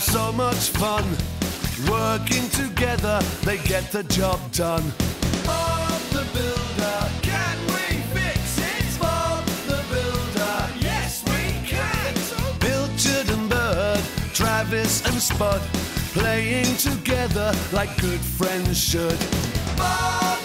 have so much fun. Working together, they get the job done. Bob the Builder, can we fix it? Bob the Builder, yes we can. Pilchard and Bird, Travis and Spud, playing together like good friends should. Bob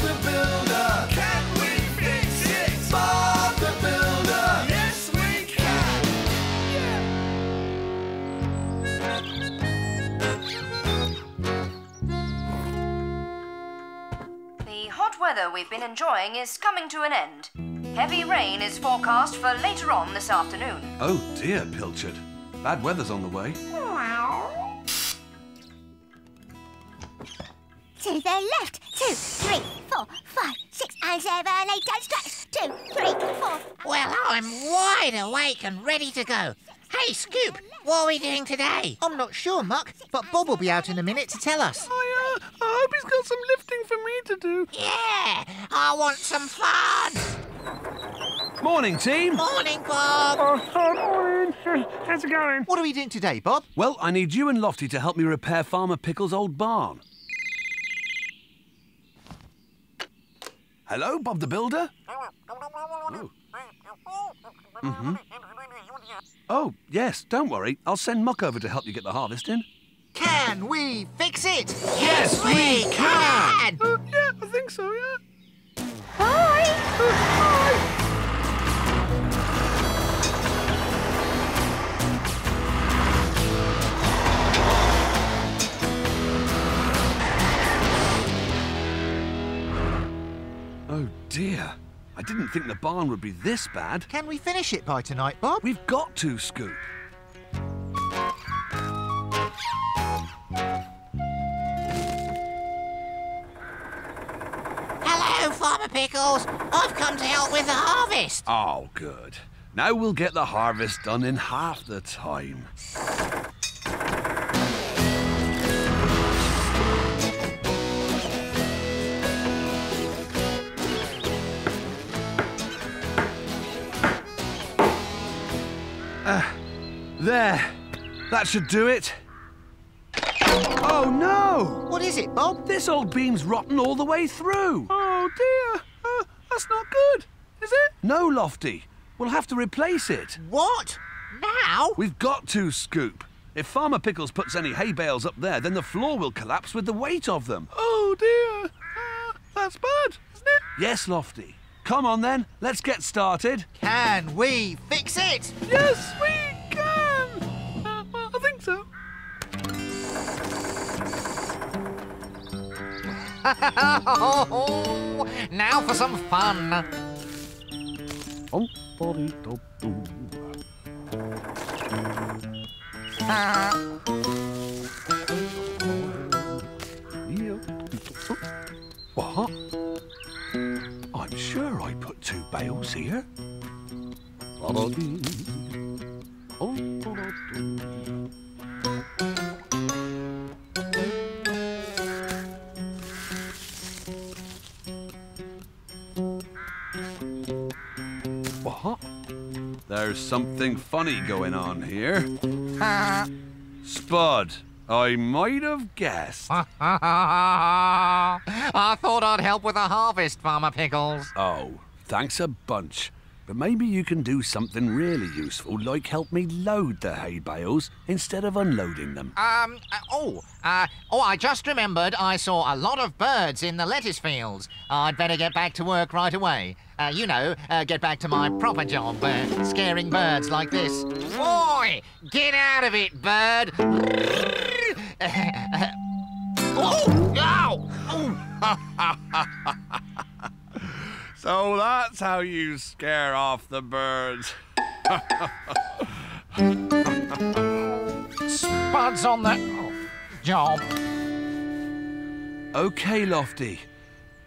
weather we've been enjoying is coming to an end. Heavy rain is forecast for later on this afternoon. Oh dear, Pilchard. Bad weather's on the way. To the left. Two, three, four, five, six, and seven, eight, and stretch. Two, three, four. Well, I'm wide awake and ready to go. Hey, Scoop, what are we doing today? I'm not sure, Muck, but Bob will be out in a minute to tell us. I, I hope he's got some lifting for me to do. Yeah, I want some fun. Morning, team. Morning, Bob. Oh, oh, morning. How's it going? What are we doing today, Bob? Well, I need you and Lofty to help me repair Farmer Pickle's old barn. Hello, Bob the Builder? Oh. hmm Oh, yes, don't worry. I'll send Muck over to help you get the harvest in. Can we fix it? Yes, we can. Uh, yeah, I think so, yeah. Bye. Oh, dear. I didn't think the barn would be this bad. Can we finish it by tonight, Bob? We've got to, Scoop. Pickles. I've come to help with the harvest. Oh, good. Now we'll get the harvest done in half the time. Ah, there. That should do it. Oh, no! What is it, Bob? This old beam's rotten all the way through. Oh, dear. That's not good, is it? No, Lofty. We'll have to replace it. What? Now? We've got to, Scoop. If Farmer Pickles puts any hay bales up there, then the floor will collapse with the weight of them. Oh, dear. Uh, that's bad, isn't it? Yes, Lofty. Come on then, let's get started. Can we fix it? Yes, we can. Uh, well, I think so. now for some fun. Oh, body, do, do. What? I'm sure I put two bales here. There's something funny going on here. Spud, I might have guessed. I thought I'd help with the harvest, Farmer Pickles. Oh, thanks a bunch. But maybe you can do something really useful, like help me load the hay bales instead of unloading them. Um, uh, oh, uh, oh, I just remembered I saw a lot of birds in the lettuce fields. I'd better get back to work right away. Uh, you know, uh, get back to my proper job, uh, scaring birds like this. Boy, get out of it, bird! oh, ow! Oh. So that's how you scare off the birds. Spud's on the job. Okay, Lofty.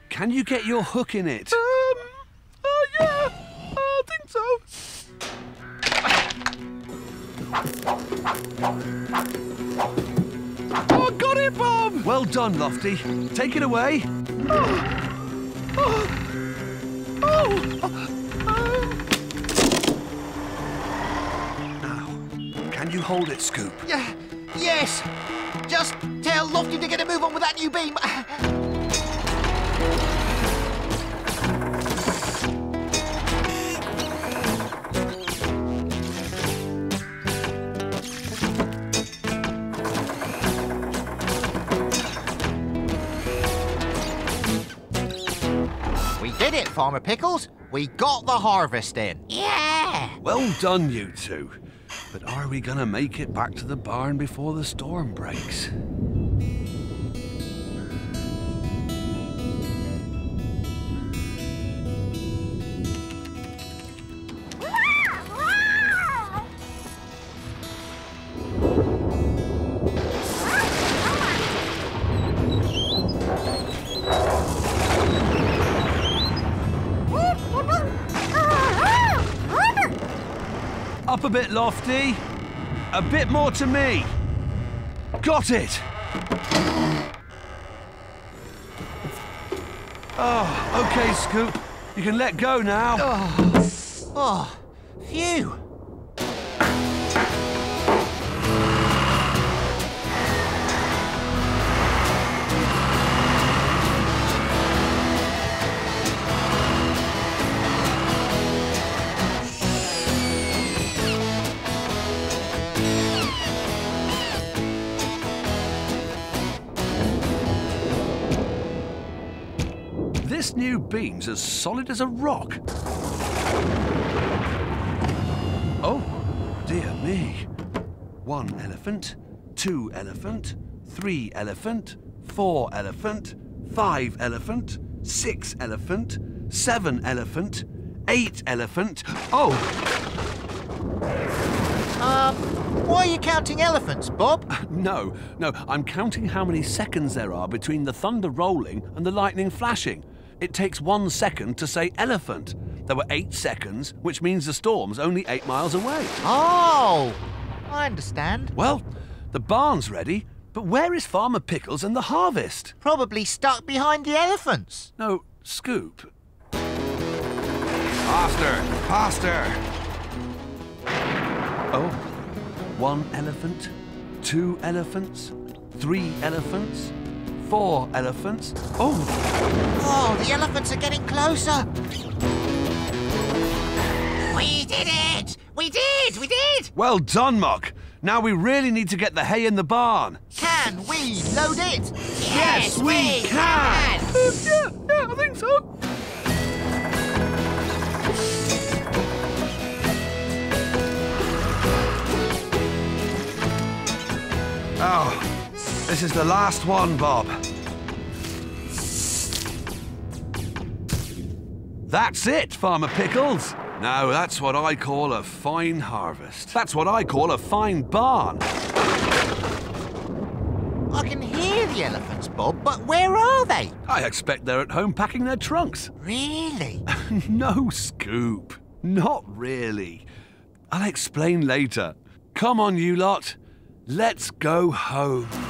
Can you get your hook in it? Oh, got it, Bob! Well done, Lofty. Take it away. Oh. Oh. Oh. oh. Now, can you hold it, Scoop? Yeah. Yes. Just tell Lofty to get a move on with that new beam. Farmer Pickles. We got the harvest in. Yeah. Well done, you two. But are we gonna make it back to the barn before the storm breaks? A bit, Lofty. A bit more to me. Got it. Oh, okay, Scoop. You can let go now. Oh, oh phew. New beam's as solid as a rock. Oh, dear me. One elephant, two elephant, three elephant, four elephant, five elephant, six elephant, seven elephant, eight elephant. Oh, Um, why are you counting elephants, Bob? no, no, I'm counting how many seconds there are between the thunder rolling and the lightning flashing. It takes one second to say elephant. There were eight seconds, which means the storm's only eight miles away. Oh, I understand. Well, the barn's ready, but where is Farmer Pickles and the harvest? Probably stuck behind the elephants. No, Scoop. Faster, faster. Oh, one elephant, two elephants, three elephants, four elephants. Oh, Oh, the elephants are getting closer. We did it! We did! We did! well done, Muck. Now we really need to get the hay in the barn. Can we load it? Yes, we can. Yeah, yeah, I think so. Oh, this is the last one, Bob. That's it, Farmer Pickles. Now, that's what I call a fine harvest. That's what I call a fine barn. I can hear the elephants, Bob, but where are they? I expect they're at home packing their trunks. Really? no, Scoop. Not really. I'll explain later. Come on, you lot. Let's go home.